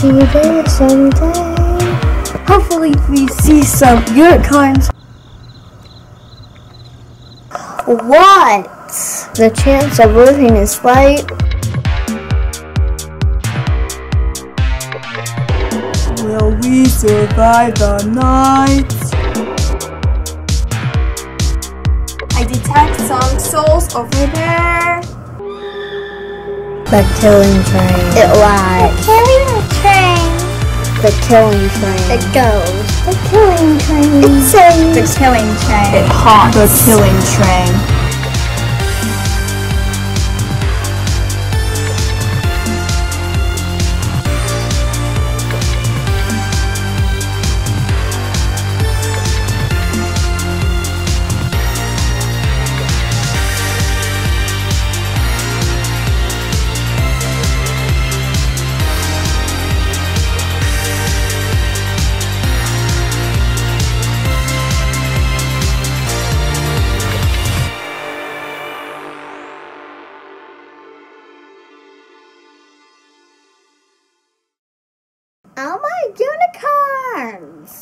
there someday. Hopefully we see some unicorns. What? The chance of losing is slight. Will we survive the night? I detect some souls over there. The killing train. It lies. Killing train. The killing train. It goes. The killing train. It says. The killing train. It haunts. The killing train. Oh my unicorns!